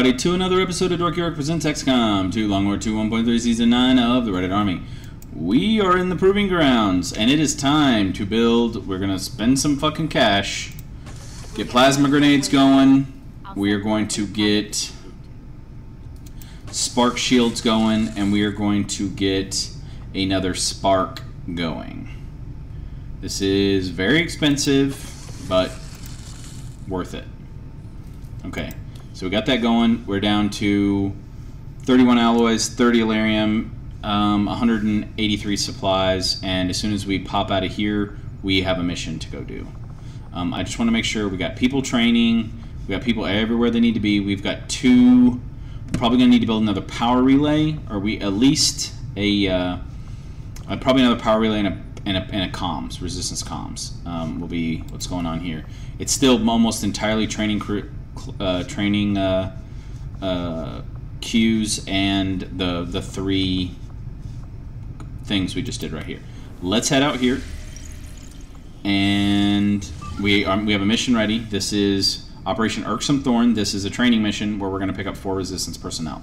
Everybody to another episode of Dorky Orc Presents XCOM 2 Long War 2 1.3 Season 9 of the Reddit Army. We are in the Proving Grounds, and it is time to build. We're going to spend some fucking cash, get plasma grenades going. We are going to get spark shields going, and we are going to get another spark going. This is very expensive, but worth it. Okay, so we got that going. We're down to 31 alloys, 30 Elerium, um, 183 supplies, and as soon as we pop out of here, we have a mission to go do. Um, I just want to make sure we got people training, we got people everywhere they need to be. We've got two. Probably going to need to build another power relay, or we at least a uh, uh, probably another power relay and a and a, and a comms resistance comms um, will be what's going on here. It's still almost entirely training crew uh, training uh, uh, queues and the the three things we just did right here. Let's head out here, and we are, we have a mission ready. This is Operation Irksome Thorn. This is a training mission where we're going to pick up four resistance personnel.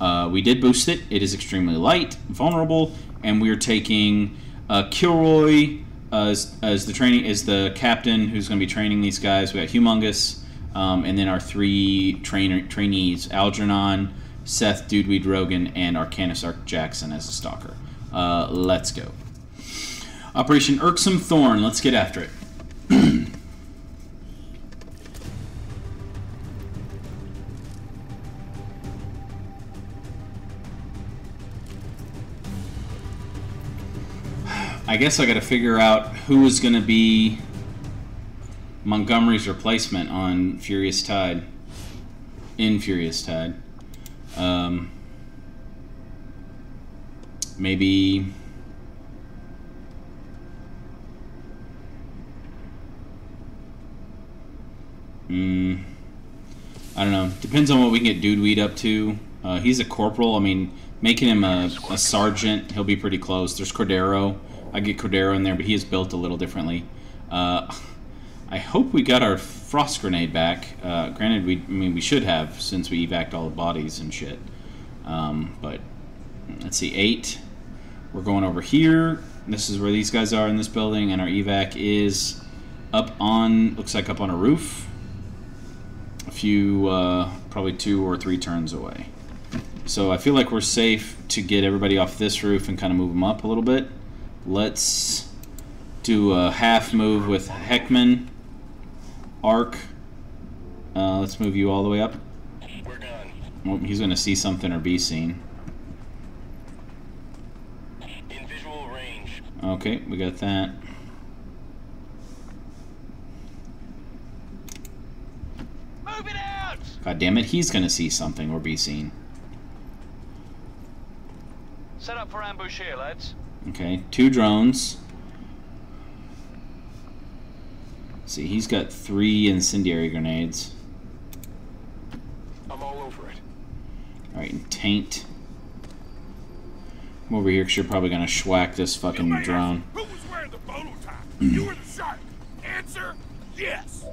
Uh, we did boost it. It is extremely light, vulnerable, and we are taking uh, Kilroy as, as the training is the captain who's going to be training these guys. We got Humongous. Um, and then our three trainer, trainees, Algernon, Seth Dudeweed Rogan, and Arcanus Arc Jackson as a stalker. Uh, let's go. Operation Irksome Thorn. Let's get after it. I guess I got to figure out who is going to be Montgomery's replacement on Furious Tide. In Furious Tide. Um, maybe. Mm, I don't know. Depends on what we can get Dude Weed up to. Uh, he's a corporal. I mean, making him a, a sergeant, he'll be pretty close. There's Cordero. I get Cordero in there, but he is built a little differently. Uh, I hope we got our frost grenade back. Uh, granted, we I mean we should have since we evac all the bodies and shit. Um, but let's see, eight. We're going over here. This is where these guys are in this building, and our evac is up on looks like up on a roof. A few, uh, probably two or three turns away. So I feel like we're safe to get everybody off this roof and kind of move them up a little bit. Let's do a half move with Heckman. Arc. Uh, let's move you all the way up. We're done. Well, he's going to see something or be seen. In visual range. Okay, we got that. Move it out! God damn it, he's going to see something or be seen. Set up for ambush here, lads. Okay, two drones. See, he's got three incendiary grenades. I'm all over it. Alright, and taint. Come over here because you're probably going to schwack this fucking drone. Who was wearing the bolo tie? you were the shark. Answer, yes.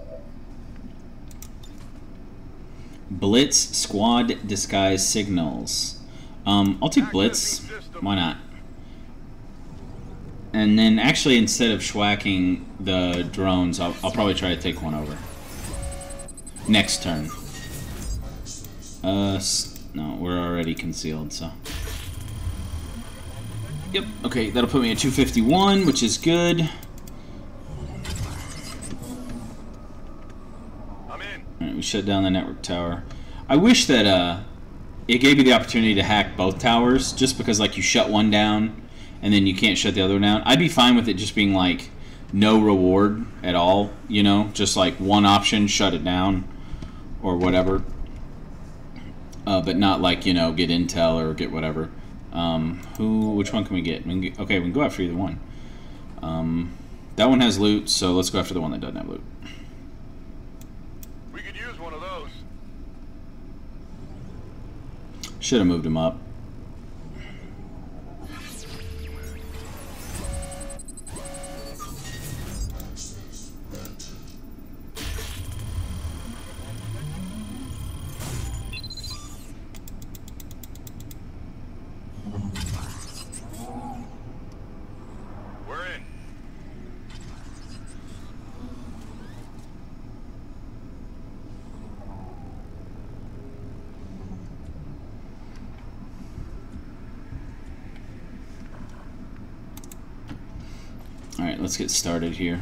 Blitz squad disguise signals. Um, I'll take Blitz. Why not? And then actually, instead of schwacking the drones, I'll, I'll probably try to take one over. Next turn. Uh, no, we're already concealed, so. Yep, okay, that'll put me at 251, which is good. I'm in. Alright, we shut down the network tower. I wish that, uh, it gave you the opportunity to hack both towers, just because, like, you shut one down, and then you can't shut the other one down. I'd be fine with it just being, like, no reward at all, you know? Just, like, one option, shut it down, or whatever. Uh, but not, like, you know, get intel or get whatever. Um, who, which one can we get? We can get okay, we can go after either one. Um, that one has loot, so let's go after the one that doesn't have loot. We could use one of those. Should have moved him up. Let's get started here.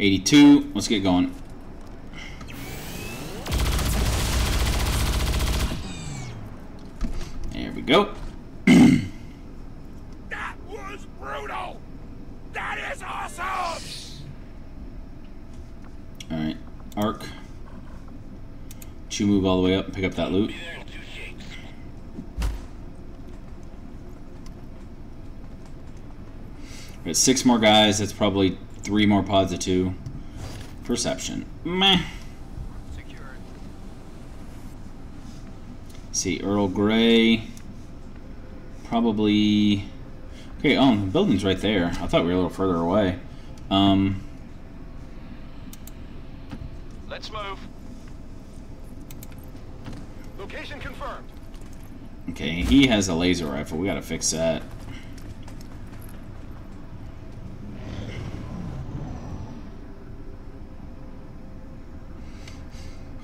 82, let's get going. There we go. That was brutal! That is awesome! Alright, arc. Chew move all the way up and pick up that loot. We got six more guys, that's probably three more pods of two. Perception. Meh. Secured. see, Earl Grey. Probably. Okay, oh, the building's right there. I thought we were a little further away. Um, Let's move. Location confirmed. okay, he has a laser rifle. We gotta fix that.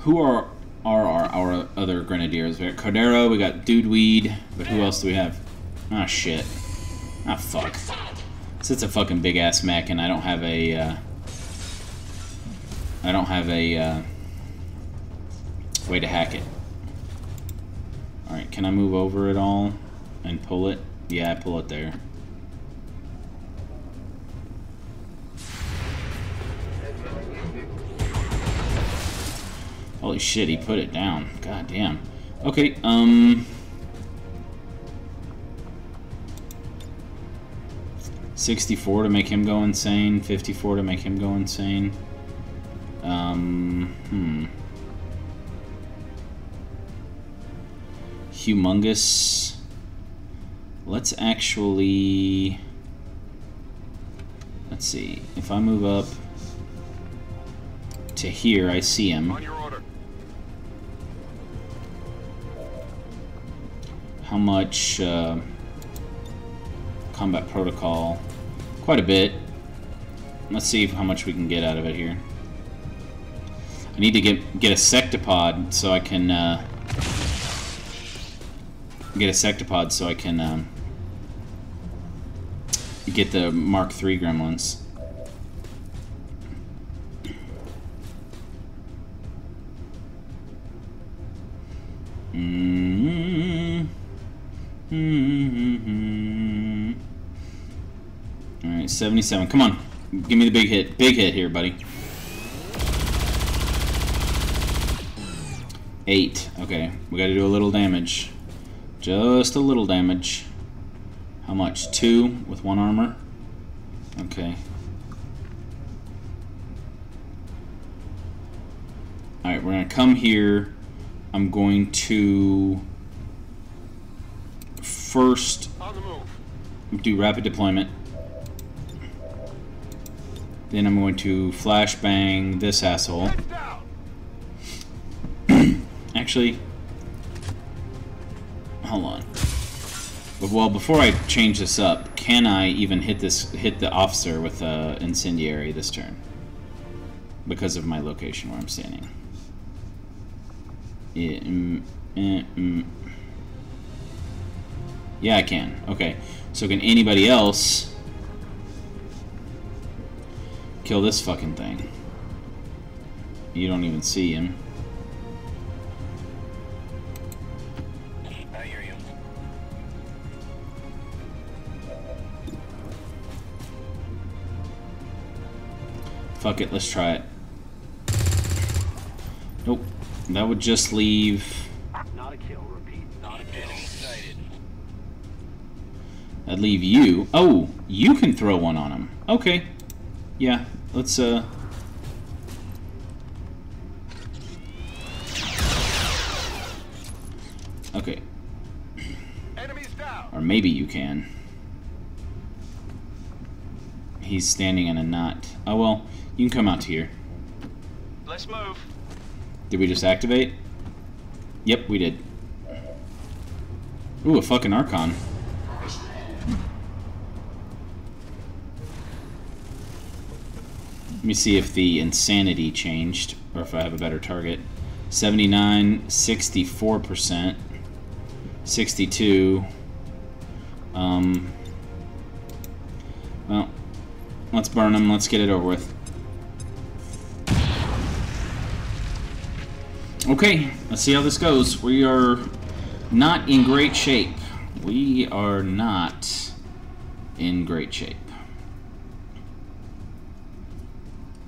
Who are are our, our other grenadiers? We got Cordero, we got Dudeweed, but who else do we have? Ah, shit. Ah, fuck. So it's a fucking big ass mech, and I don't have a. Uh, I don't have a uh, way to hack it. All right, can I move over at all and pull it? Yeah, I pull it there. Holy shit, he put it down. God damn. Okay, um... Sixty-four to make him go insane. Fifty-four to make him go insane. Um, hmm. Humongous. Let's actually... Let's see. If I move up to here, I see him. How much uh, combat protocol? Quite a bit. Let's see how much we can get out of it here. I need to get get a sectopod so I can uh, get a sectopod so I can um, get the Mark III gremlins. Mm-hmm. Mm-hmm. All right, 77. Come on. Give me the big hit. Big hit here, buddy. Eight. Okay, we gotta do a little damage. Just a little damage. How much? Two with one armor? Okay. Alright, we're gonna come here. I'm going to first On the move. do rapid deployment. Then I'm going to flashbang this asshole. Actually, hold on. But, well, before I change this up, can I even hit this hit the officer with a incendiary this turn? Because of my location where I'm standing. Yeah, mm, eh, mm. Yeah, I can. Okay, so can anybody else kill this fucking thing? You don't even see him. I hear you. Fuck it, let's try it. Nope. That would just leave. Not a kill, That'd leave you. Oh, you can throw one on him. Okay. Yeah, let's, uh. Okay. Enemies down. Or maybe you can. He's standing in a knot. Oh well, you can come out to here. Let's move. Did we just activate? Yep, we did. Ooh, a fucking Archon. Me see if the insanity changed, or if I have a better target. 79, 64%, 62. Um, Well, let's burn them. Let's get it over with. Okay, let's see how this goes. We are not in great shape. We are not in great shape.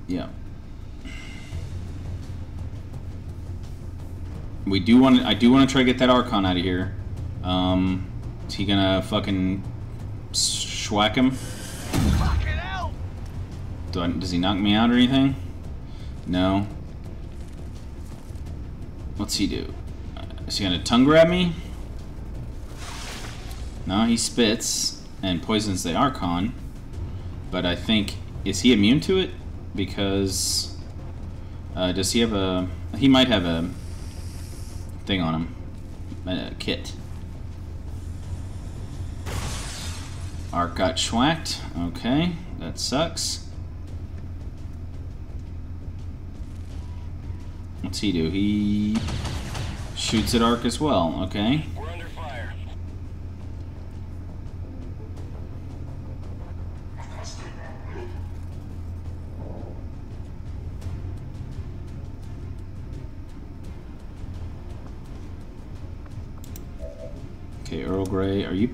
Yeah. We do want to. I do want to try to get that Archon out of here. Um, is he gonna fucking schwack him? Do I, does he knock me out or anything? No. What's he do? Uh, Is he gonna tongue grab me? No, he spits and poisons the Archon. But I think is he immune to it? Because uh, does he have a? He might have a thing on him, a kit. Arc got schwacked. Okay, that sucks. What's he do? He shoots at Arc as well. Okay.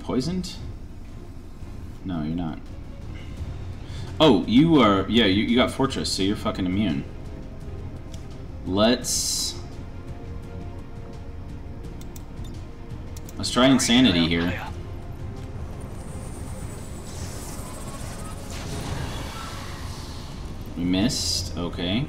Poisoned? No, you're not. Oh, you are. Yeah, you, you got Fortress, so you're fucking immune. Let's. Let's try Insanity here. We missed. Okay.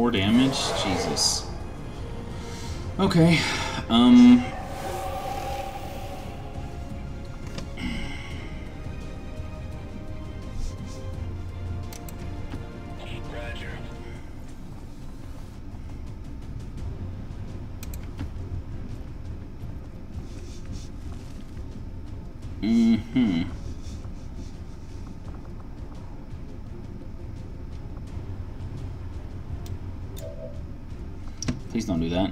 Four damage? Jesus. Okay. Um. Mm-hmm. Please don't do that.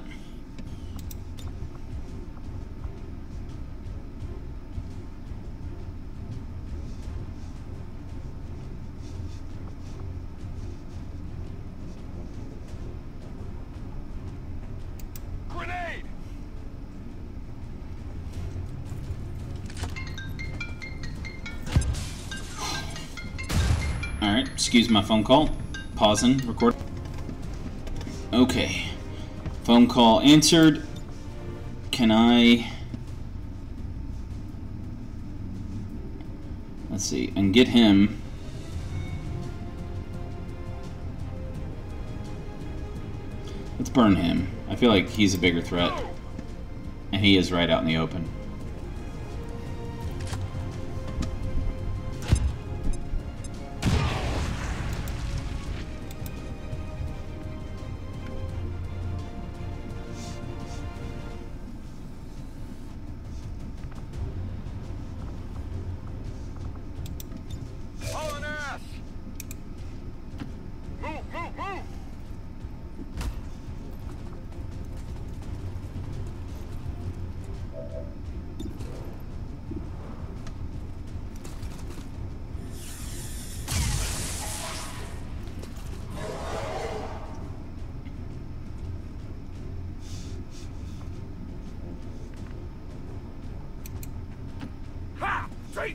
Grenade! Alright, excuse my phone call. Pausing, recording. Okay. Phone call answered. Can I. Let's see, and get him. Let's burn him. I feel like he's a bigger threat. And he is right out in the open.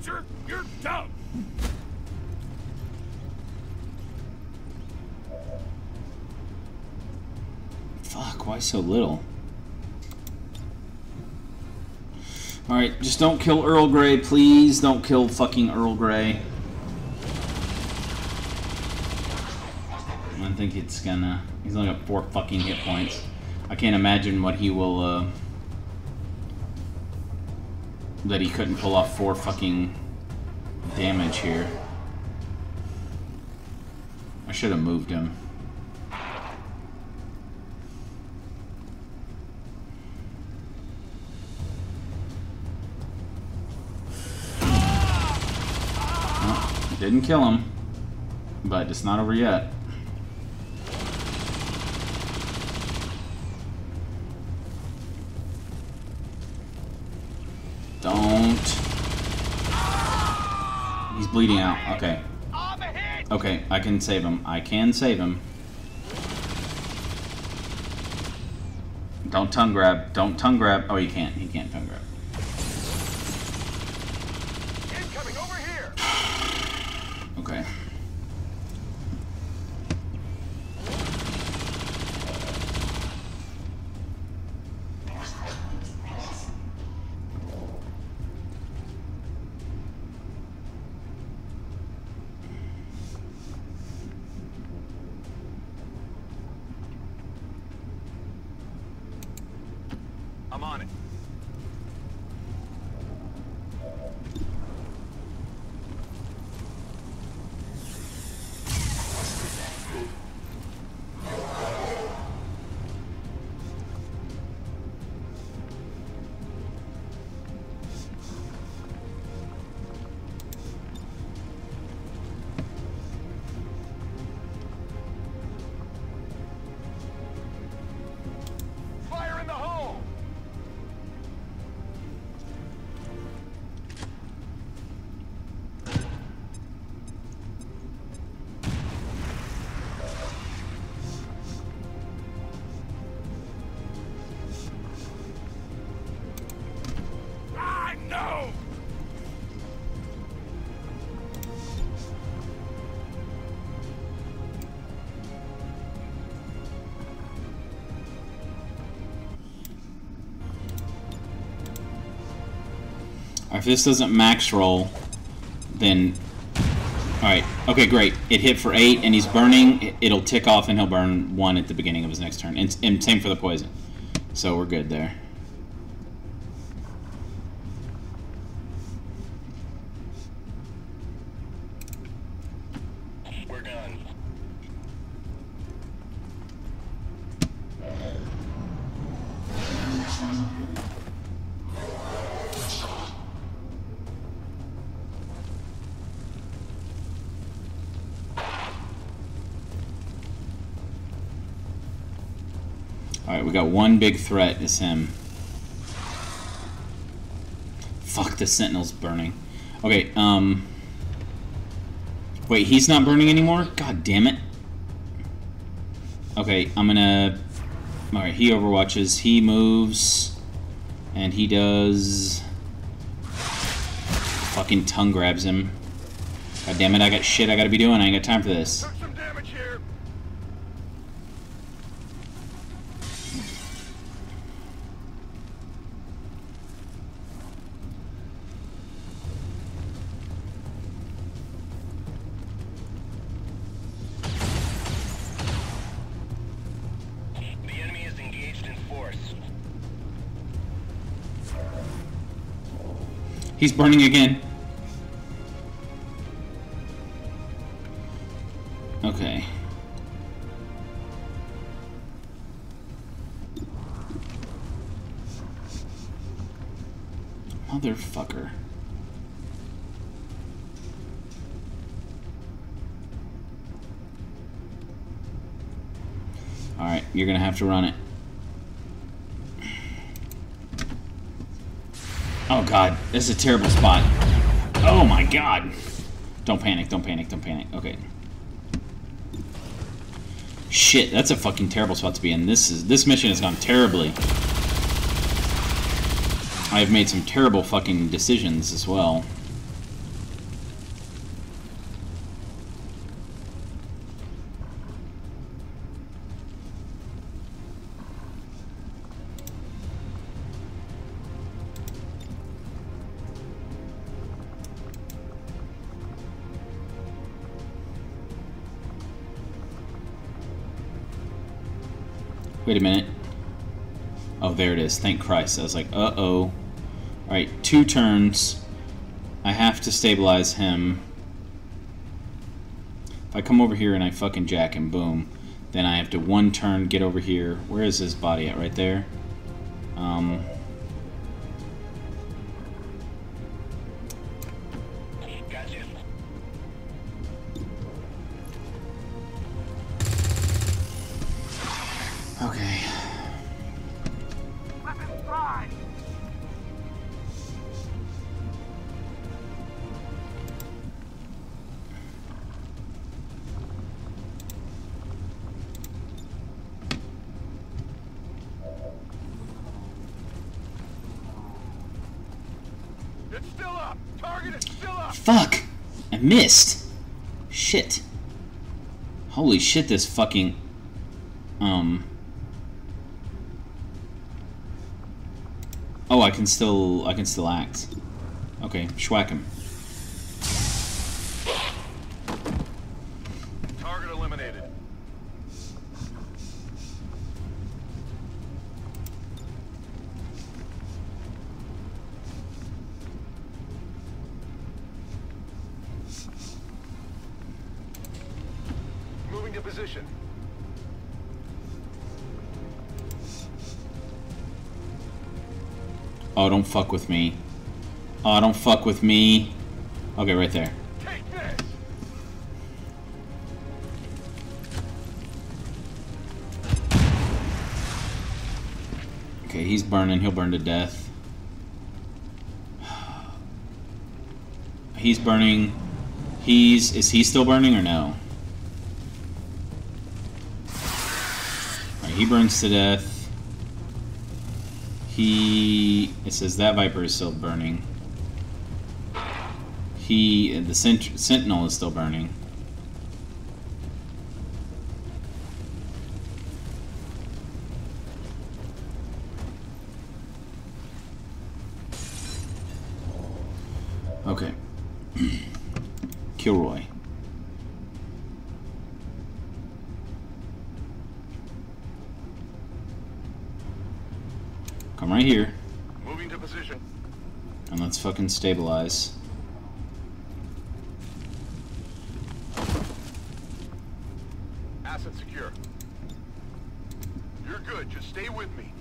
Traitor, you're done! Fuck, why so little? Alright, just don't kill Earl Grey, please. Don't kill fucking Earl Grey. I think it's gonna... He's only got four fucking hit points. I can't imagine what he will, uh that he couldn't pull off four fucking damage here. I should have moved him. Oh, didn't kill him, but it's not over yet. Bleeding out. Okay. Okay, I can save him. I can save him. Don't tongue grab. Don't tongue grab. Oh, you can't. He can't tongue grab. If this doesn't max roll, then... Alright, okay, great. It hit for 8, and he's burning. It- It'll tick off, and he'll burn 1 at the beginning of his next turn. And, and same for the poison. So we're good there. One big threat. is him. Fuck, the sentinel's burning. Okay, um... Wait, he's not burning anymore? God damn it. Okay, I'm gonna... Alright, he overwatches. He moves. And he does... Fucking tongue grabs him. God damn it, I got shit I gotta be doing. I ain't got time for this. He's burning again. Okay. Motherfucker. Alright, you're gonna have to run it. Oh god, this is a terrible spot. Oh my god. Don't panic, don't panic, don't panic. Okay. Shit, that's a fucking terrible spot to be in. This is this mission has gone terribly. I've made some terrible fucking decisions as well. There it is. Thank Christ. I was like, uh-oh. Alright, two turns. I have to stabilize him. If I come over here and I fucking jack him, boom. Then I have to one turn get over here. Where is his body at? Right there? Um... Fuck! I missed! Shit. Holy shit, this fucking. Um. Oh, I can still. I can still act. Okay, schwack him. Fuck with me. Oh, don't fuck with me. Okay, right there. Okay, he's burning. He'll burn to death. He's burning. He's. Is he still burning or no? He burns to death. He. It says that Viper is still burning. He. Uh, the sent, Sentinel is still burning. Okay. Kilroy. Come right here, Moving to position. and let's fucking stabilize. Asset secure. You're good. Just stay with me.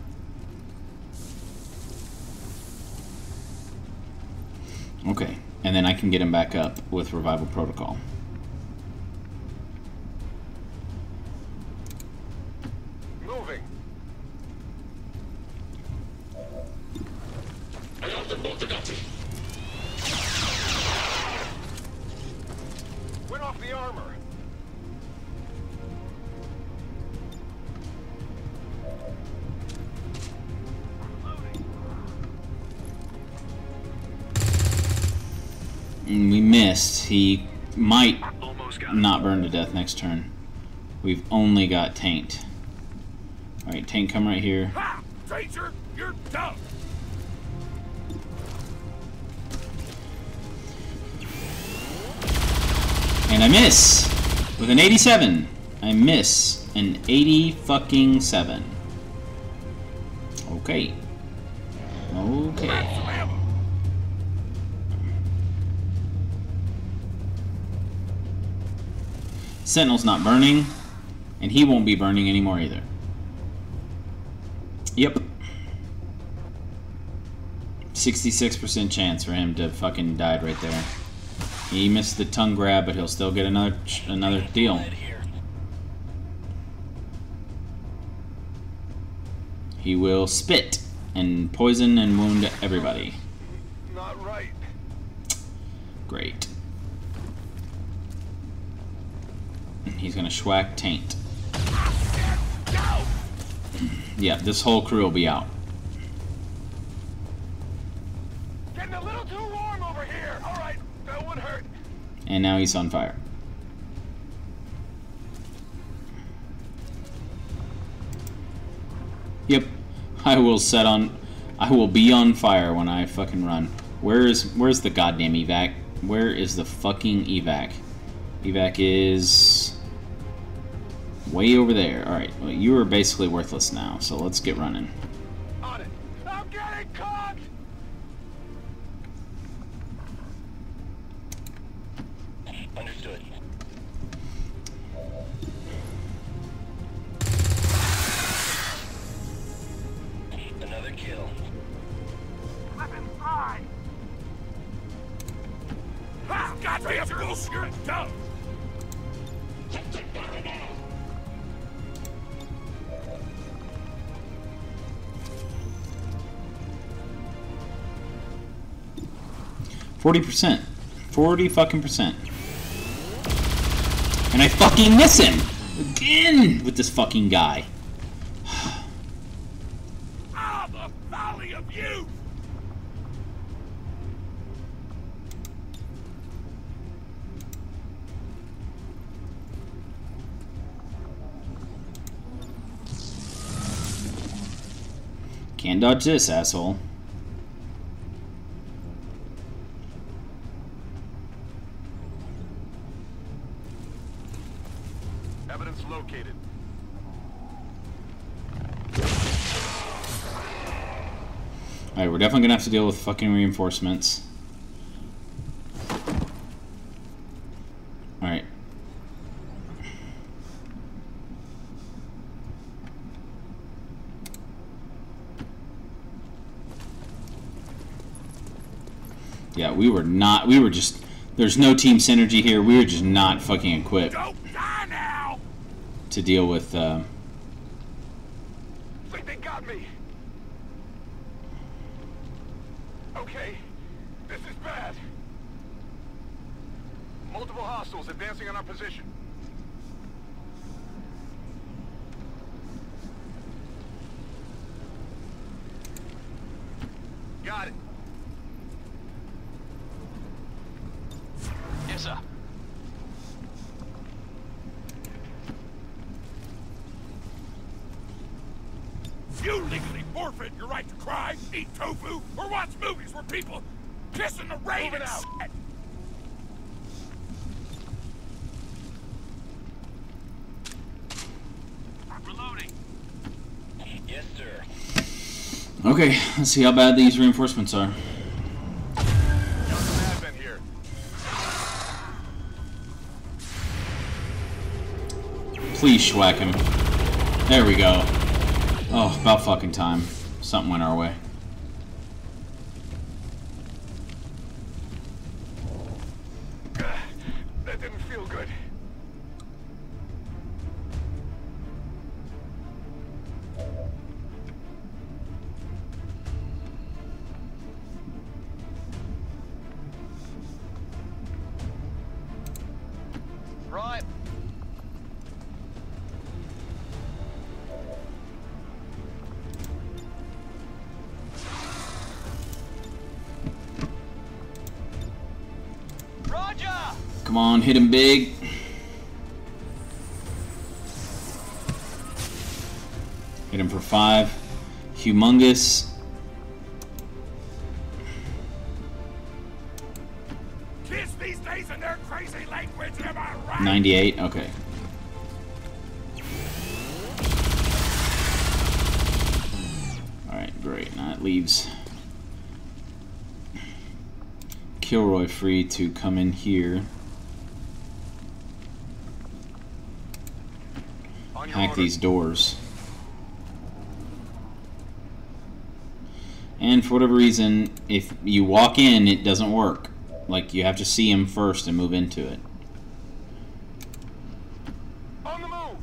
Okay, and then I can get him back up with revival protocol. Not burn to death next turn. We've only got Taint. Alright, Taint, come right here. Ha! You're done. And I miss! With an 87. I miss an 80 fucking 7. Okay. Okay. Sentinel's not burning, and he won't be burning anymore either. Yep. 66% chance for him to fucking die right there. He missed the tongue grab, but he'll still get another ch- another deal. He will spit and poison and wound everybody. Not right. Great. He's gonna schwack taint. Yeah, this whole crew will be out. Getting a little too warm over here. All right, that would hurt. And now he's on fire. Yep. I will set on I will be on fire when I fucking run. Where is where's the goddamn evac? Where is the fucking evac? Evac is way over there. Alright, well, you are basically worthless now, so let's get running. 40%. 40 fucking percent. And I fucking miss him! Again! With this fucking guy. ah, the folly of you! Can't dodge this, asshole. Alright, we're definitely gonna have to deal with fucking reinforcements. Alright. Yeah, we were not, we were just, there's no team synergy here. We were just not fucking equipped Don't die now! to deal with, uh, Think they got me. Okay, this is bad. Multiple hostiles advancing on our position. Got it. Yes, sir. You legally forfeit your right to cry, eat tofu, or watch movies where people kiss Yes, sir. okay, let's see how bad these reinforcements are. Please schwack him. There we go. Oh, about fucking time. Something went our way. Hit him big. Hit him for five. Humongous. Kids these days in their crazy language, am I right? 98. Okay. Alright, great. Now it leaves Kilroy free to come in here, On your hack these doors. And for whatever reason, if you walk in, it doesn't work. Like, you have to see him first and move into it. On the move.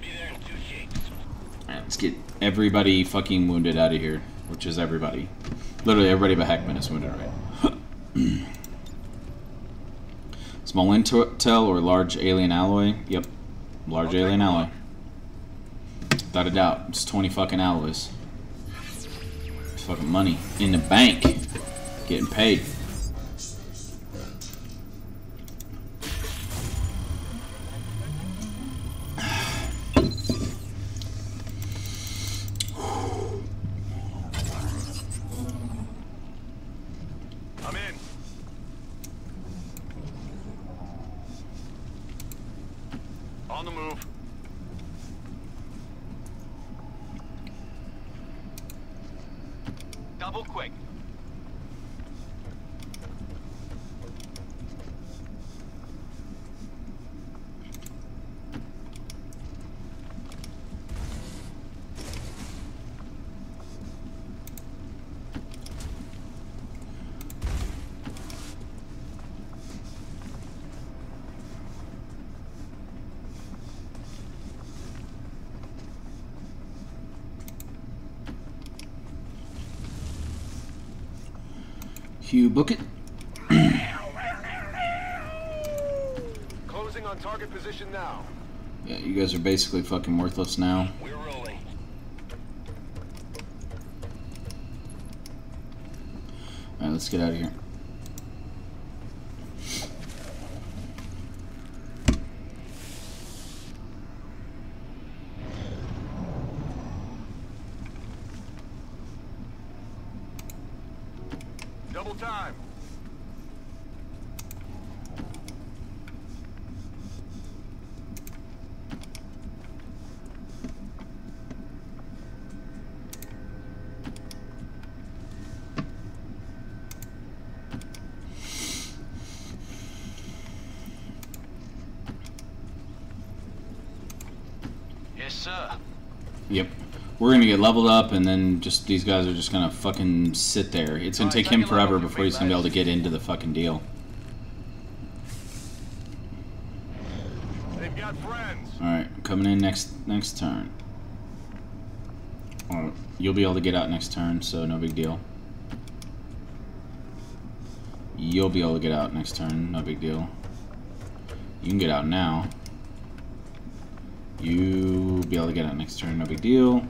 Be there in two shakes. Alright, let's get everybody fucking wounded out of here. Which is everybody. Literally everybody but Heckman is wounded, right? Small intel or large alien alloy? Yep. Large Okay, alien alloy. Without a doubt. It's 20 fucking alloys. It's fucking money. In the bank. Getting paid. Hugh, book it. Closing on target position now. Yeah, you guys are basically fucking worthless now. We're rolling. Alright, let's get out of here. Double time. Yes, sir. Yep. We're gonna get leveled up, and then just these guys are just gonna fucking sit there. It's gonna Alright, take him forever before he's gonna be able to get into the fucking deal. They've got friends. Alright, coming in next next turn. Oh, you'll be able to get out next turn, so no big deal. You'll be able to get out next turn, no big deal. You can get out now. You'll be able to get out next turn, no big deal.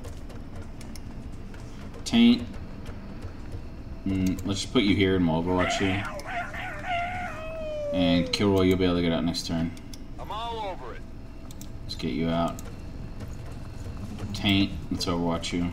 Taint. Mm, let's just put you here and we'll overwatch you. And Kilroy, you'll be able to get out next turn. I'm all over it. Let's get you out. Taint, let's overwatch you.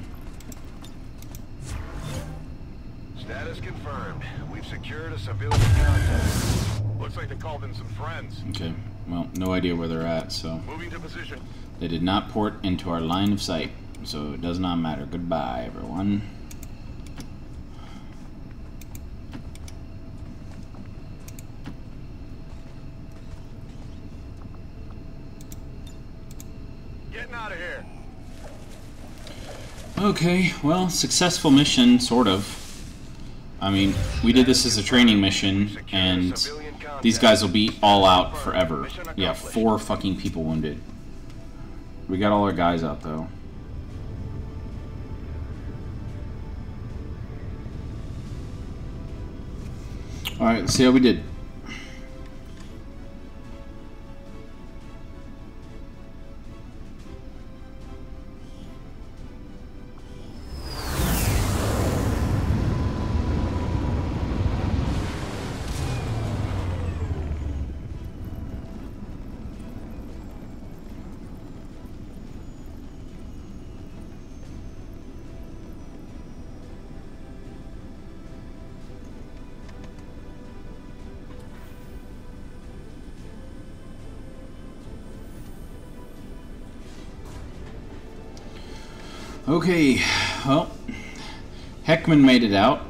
Status confirmed. We've secured a civilian contact. Looks like they called in some friends. Okay, well, no idea where they're at, so. Moving to position. They did not port into our line of sight, so it does not matter. Goodbye, everyone. Getting out of here. Okay, well, successful mission, sort of. I mean, we did this as a training mission, and these guys will be all out forever. Yeah, four fucking people wounded. We got all our guys out, though. Alright, let's see how we did. Okay, well, Heckman made it out.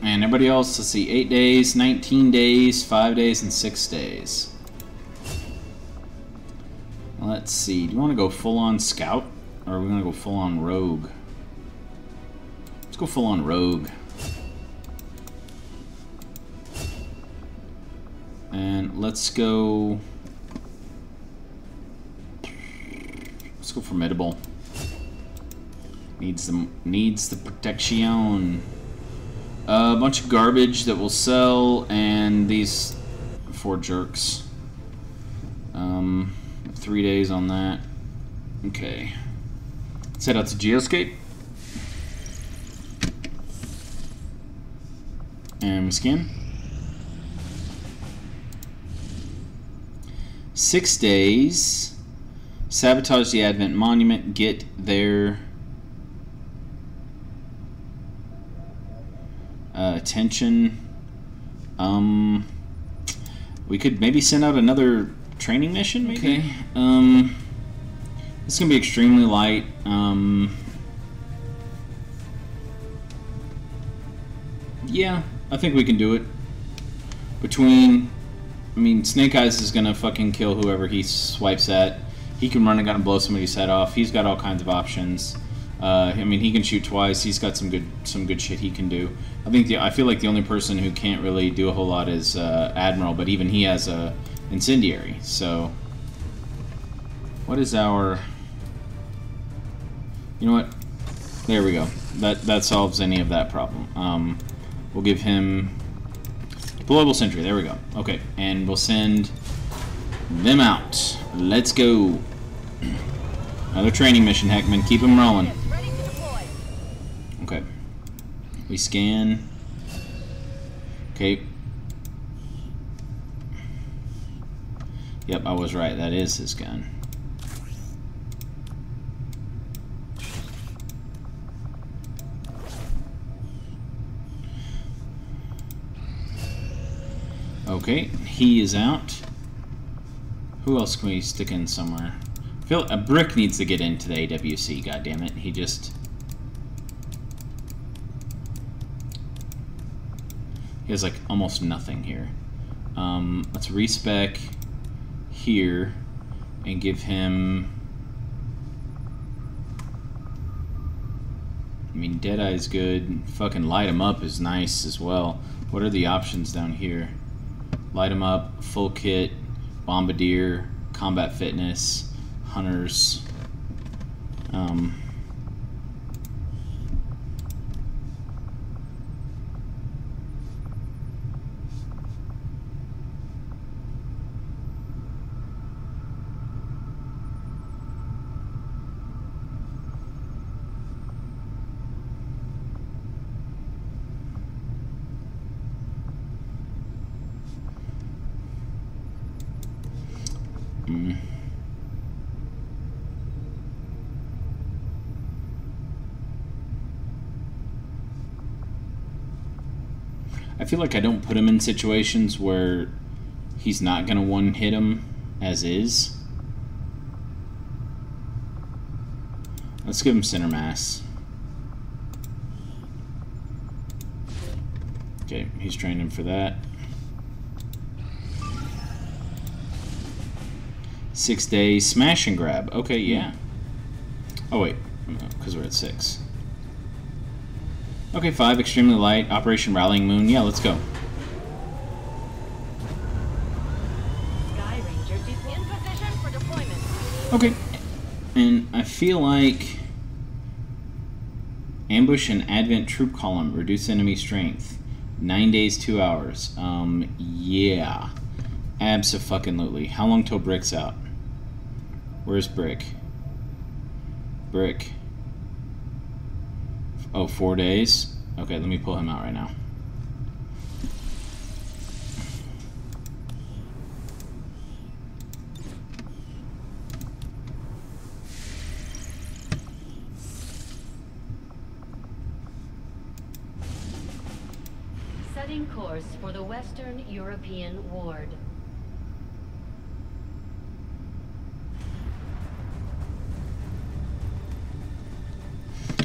And everybody else, let's see, 8 days, 19 days, 5 days, and 6 days. Let's see, do you want to go full on scout? Or are we going to go full on rogue? Let's go full on rogue. And let's go. Let's go formidable. Needs the needs the protection. a bunch of garbage that will sell, and these four jerks. Um, three days on that. Okay. Let's head out to Geoscape. And we scan. Six days. Sabotage the Advent Monument. Get their uh, attention. Um, we could maybe send out another training mission. Maybe. Okay. Um, it's gonna be extremely light. Um, yeah, I think we can do it. Between, I mean, Snake Eyes is gonna fucking kill whoever he swipes at. He can run a gun and blow somebody's head off. He's got all kinds of options. Uh, I mean, he can shoot twice. He's got some good some good shit he can do. I think the I feel like the only person who can't really do a whole lot is uh, Admiral, but even he has a incendiary. So, what is our? You know what? There we go. That that solves any of that problem. Um, we'll give him Deployable sentry. There we go. Okay, and we'll send them out. Let's go. Another training mission, Heckman. Keep them rolling. Ready to deploy. Okay. We scan. Okay. Yep, I was right. That is his gun. Okay, he is out. Who else can we stick in somewhere? Feel a brick needs to get into the AWC. God damn it, he just. He has like almost nothing here. Um, let's respec here and give him. I mean, Deadeye's good. Fucking light him up is nice as well. What are the options down here? Light him up, full kit, bombardier, combat fitness, hunters. Um, mm. I feel like I don't put him in situations where he's not going to one hit him as is. Let's give him center mass. Okay, he's training him for that. Six days, smash and grab. Okay, yeah. Oh wait, because we're at six. Okay, five, extremely light, Operation Rallying Moon. Yeah, let's go. Sky Ranger de- in position for deployment. Okay, and I feel like ambush and advent troop column reduce enemy strength. Nine days, two hours. Um, yeah, abso-fucking-lutely. How long till Brick's out? Where's Brick? Brick. Oh, four days? Okay, let me pull him out right now. Setting course for the Western European Ward.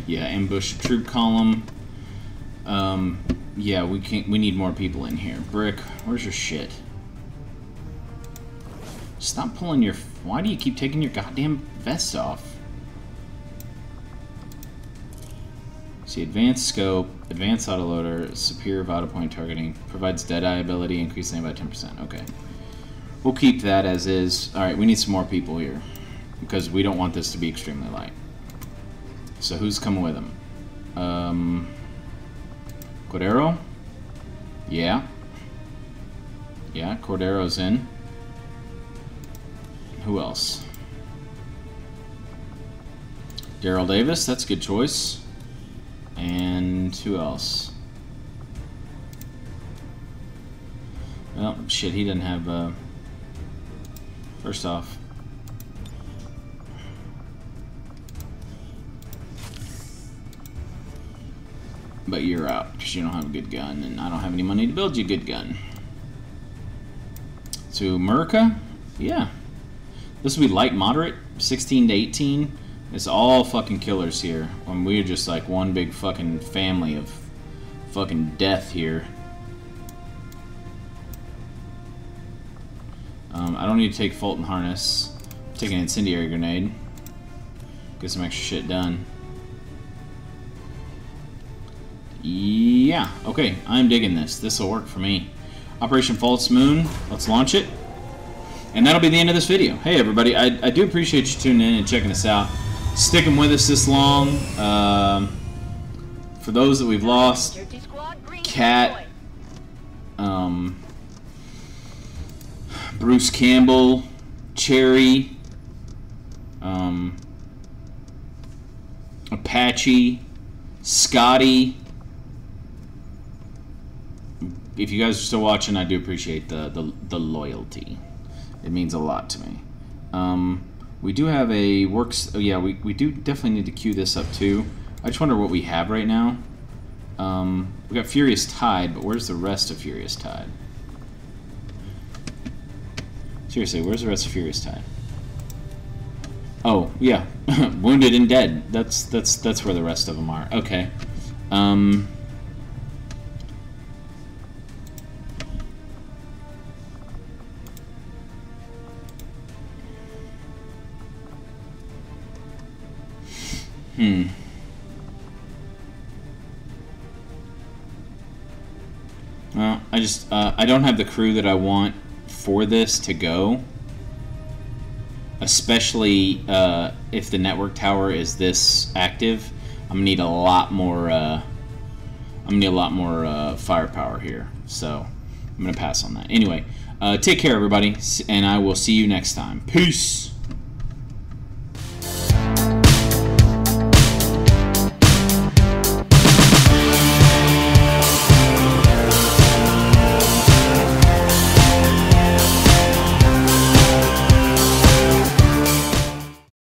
Yeah, ambush troop column. Um, yeah, we can't. We need more people in here. Brick, where's your shit? Stop pulling your. Why do you keep taking your goddamn vests off? See, advanced scope, advanced autoloader, superior vital point targeting, provides dead-eye ability, increasing by 10%. Okay. We'll keep that as is. Alright, we need some more people here. Because we don't want this to be extremely light. So who's coming with him? Um, Cordero? Yeah. Yeah, Cordero's in. Who else? Daryl Davis, that's a good choice. And who else? Well, shit, he doesn't have, uh... First off, But you're out because you don't have a good gun, and I don't have any money to build you a good gun. To America, yeah. This will be light moderate, 16 to 18. It's all fucking killers here. When we're just like one big fucking family of fucking death here. Um, I don't need to take Fulton Harness. Take an incendiary grenade. Get some extra shit done. Yeah, okay, I'm digging this. This will work for me. Operation False Moon, let's launch it. And that'll be the end of this video. Hey everybody, I, I do appreciate you tuning in and checking us out. Sticking with us this long. Um, for those that we've lost, Dirty Squad green Cat, um, Bruce Campbell, Cherry, um, Apache, Scotty. If you guys are still watching, I do appreciate the, the, the loyalty. It means a lot to me. Um, we do have a works. Oh yeah, we, we do definitely need to queue this up too. I just wonder what we have right now. Um, we got Furious Tide, but where's the rest of Furious Tide? Seriously, where's the rest of Furious Tide? Oh yeah, Wounded and Dead. That's that's that's where the rest of them are. Okay. Um, Hmm. Well, I just uh, I don't have the crew that I want for this to go. Especially uh, if the network tower is this active, I'm gonna need a lot more. Uh, I'm gonna need a lot more uh, firepower here. So I'm gonna pass on that. Anyway, uh, take care, everybody, and I will see you next time. Peace.